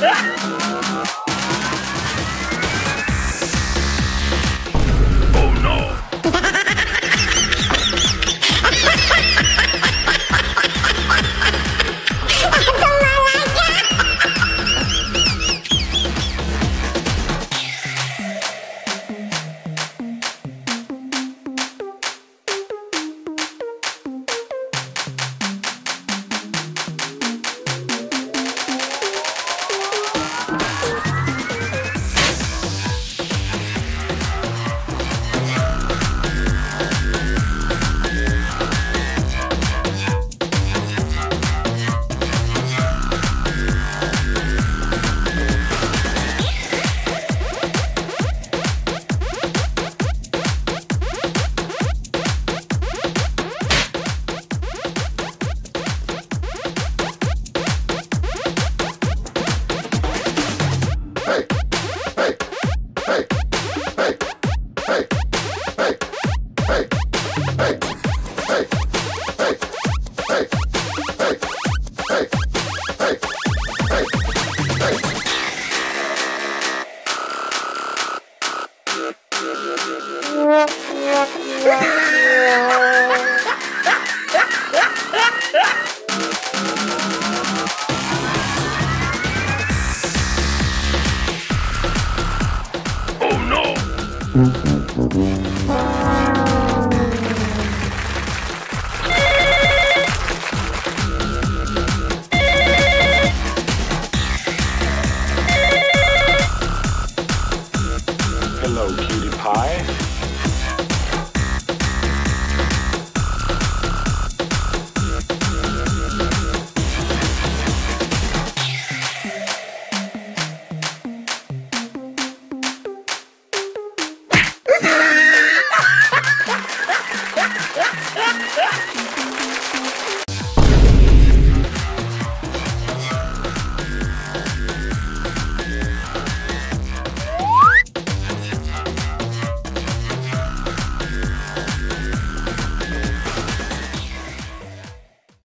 Ah! Hello, cutie pie.